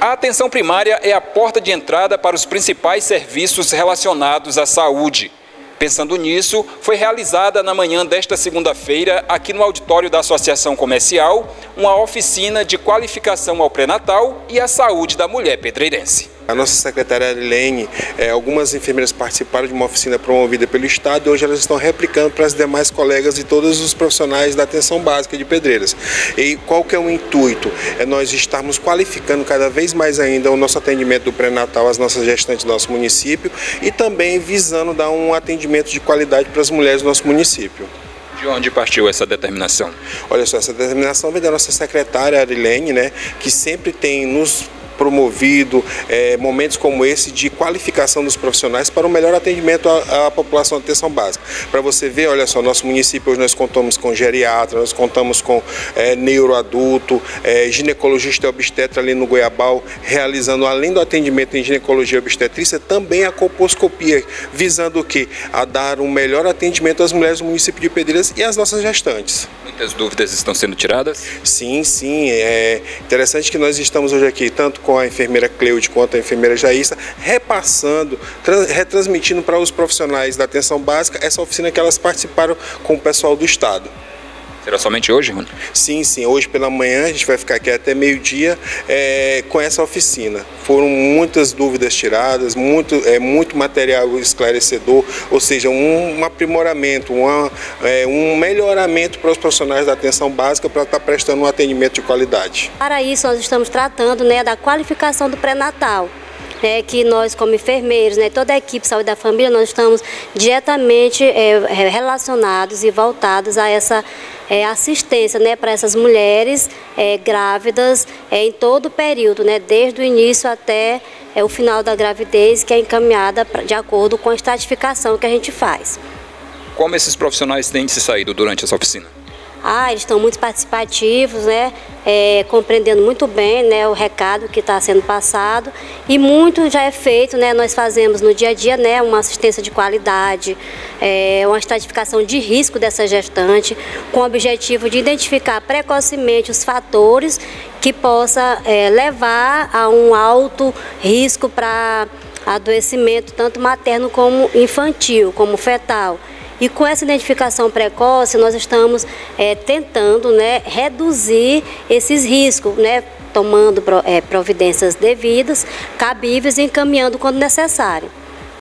A atenção primária é a porta de entrada para os principais serviços relacionados à saúde. Pensando nisso, foi realizada na manhã desta segunda-feira, aqui no auditório da Associação Comercial, uma oficina de qualificação ao pré-natal e à saúde da mulher pedreirense. A nossa secretária Lene, é, algumas enfermeiras participaram de uma oficina promovida pelo Estado e hoje elas estão replicando para as demais colegas e todos os profissionais da atenção básica de pedreiras. E qual que é o intuito? É nós estarmos qualificando cada vez mais ainda o nosso atendimento do pré-natal às nossas gestantes do nosso município e também visando dar um atendimento de qualidade para as mulheres do nosso município. De onde partiu essa determinação? Olha só, essa determinação vem da nossa secretária Arilene, né, que sempre tem nos promovido é, momentos como esse de qualificação dos profissionais para o melhor atendimento à, à população de atenção básica. Para você ver, olha só, nosso município hoje nós contamos com geriatra, nós contamos com é, neuroadulto, é, ginecologista e obstetra ali no Goiabal, realizando além do atendimento em ginecologia e obstetrícia, também a colposcopia, visando o que? A dar um melhor atendimento às mulheres do município de Pedreiras e às nossas gestantes. Muitas dúvidas estão sendo tiradas? Sim, sim. É interessante que nós estamos hoje aqui, tanto com a enfermeira Cleude quanto a enfermeira Jaíssa, repassando, retransmitindo para os profissionais da atenção básica essa oficina que elas participaram com o pessoal do Estado. Será somente hoje, Rony? Sim, sim. Hoje pela manhã a gente vai ficar aqui até meio-dia é, com essa oficina. Foram muitas dúvidas tiradas, muito, é, muito material esclarecedor, ou seja, um, um aprimoramento, uma, é, um melhoramento para os profissionais da atenção básica para estar prestando um atendimento de qualidade. Para isso, nós estamos tratando né, da qualificação do pré-natal né, que nós como enfermeiros, né, toda a equipe de saúde da família, nós estamos diretamente é, relacionados e voltados a essa é, assistência né, para essas mulheres é, grávidas é, em todo o período, né, desde o início até é, o final da gravidez, que é encaminhada de acordo com a estratificação que a gente faz. Como esses profissionais têm se saído durante essa oficina? Ah, eles estão muito participativos, né? É, compreendendo muito bem né, o recado que está sendo passado e muito já é feito, né? Nós fazemos no dia a dia né, uma assistência de qualidade, é, uma estratificação de risco dessa gestante, com o objetivo de identificar precocemente os fatores que possa é, levar a um alto risco para adoecimento tanto materno como infantil, como fetal. E com essa identificação precoce, nós estamos é, tentando né, reduzir esses riscos, né, tomando é, providências devidas, cabíveis e encaminhando quando necessário.